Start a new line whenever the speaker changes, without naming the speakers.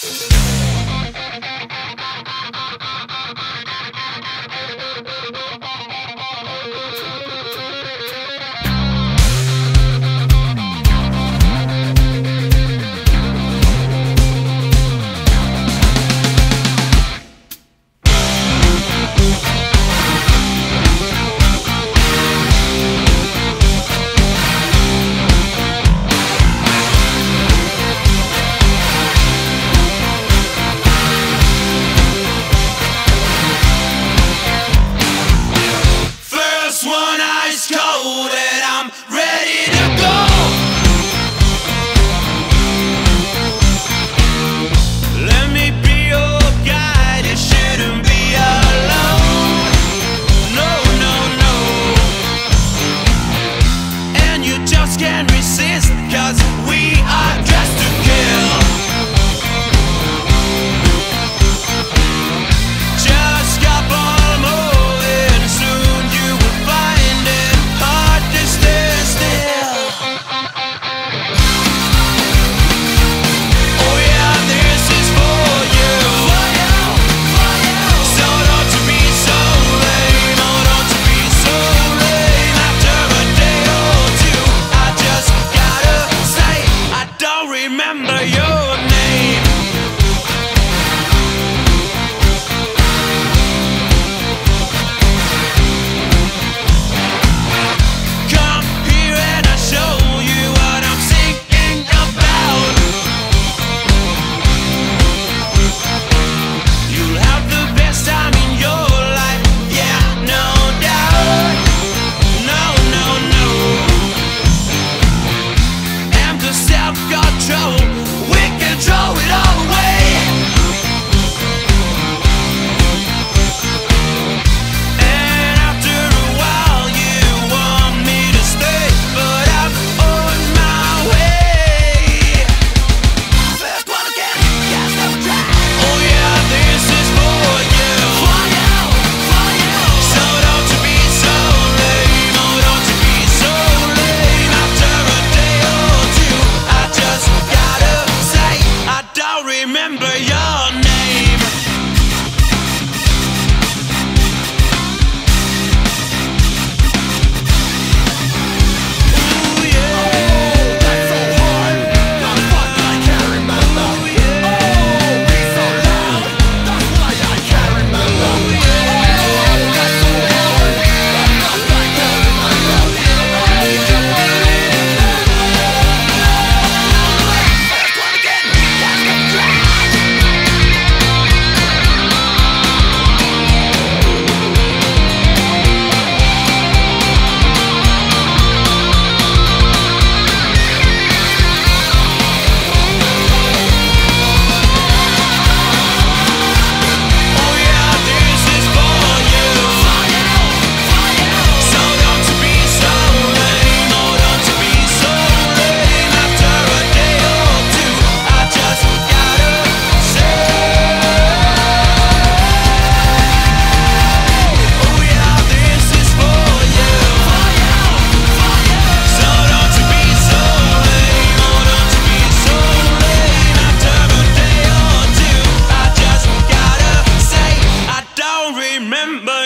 First remember